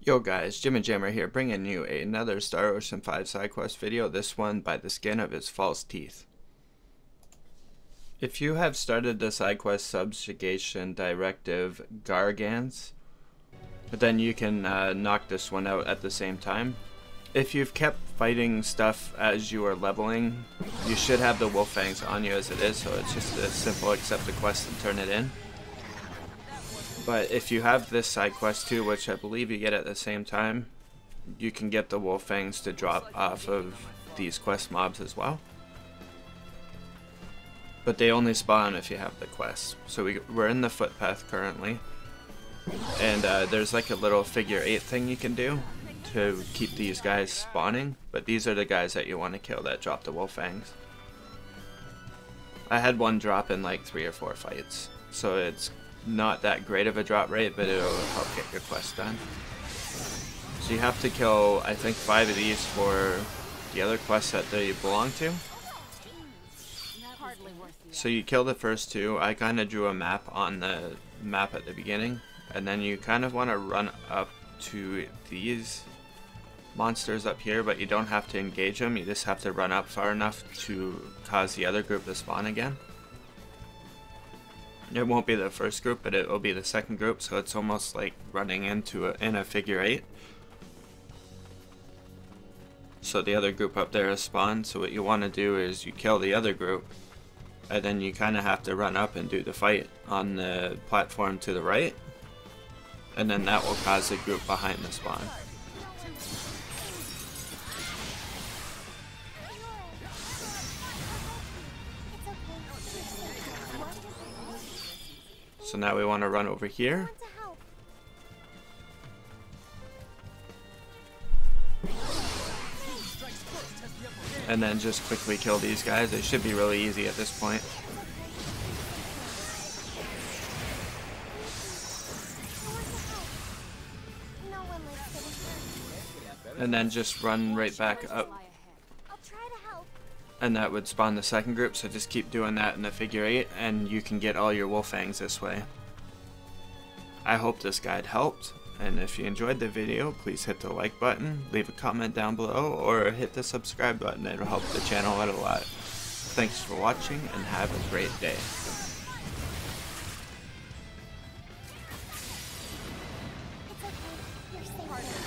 Yo guys, Jimajamer here bringing you another Star Ocean 5 side quest video, this one by the skin of his false teeth. If you have started the side quest Subjugation Directive Gargants, then you can uh, knock this one out at the same time. If you've kept fighting stuff as you are leveling, you should have the wolf fangs on you as it is, so it's just a simple accept the quest and turn it in. But if you have this side quest too, which I believe you get at the same time, you can get the wolf fangs to drop off of these quest mobs as well. But they only spawn if you have the quest. So we, we're in the footpath currently. And uh, there's like a little figure eight thing you can do to keep these guys spawning. But these are the guys that you want to kill that drop the wolf fangs. I had one drop in like three or four fights. So it's not that great of a drop rate, but it'll help get your quest done. So you have to kill, I think, five of these for the other quests that they belong to. So you kill the first two. I kind of drew a map on the map at the beginning. And then you kind of want to run up to these monsters up here, but you don't have to engage them. You just have to run up far enough to cause the other group to spawn again. It won't be the first group, but it will be the second group, so it's almost like running into a, in a figure eight. So the other group up there is spawned, so what you want to do is you kill the other group, and then you kind of have to run up and do the fight on the platform to the right, and then that will cause the group behind the spawn. So now we want to run over here. And then just quickly kill these guys. It should be really easy at this point. And then just run right back up and that would spawn the second group, so just keep doing that in the figure eight, and you can get all your wolf fangs this way. I hope this guide helped, and if you enjoyed the video, please hit the like button, leave a comment down below, or hit the subscribe button, it'll help the channel out a lot. Thanks for watching, and have a great day. You're.